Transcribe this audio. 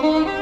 Música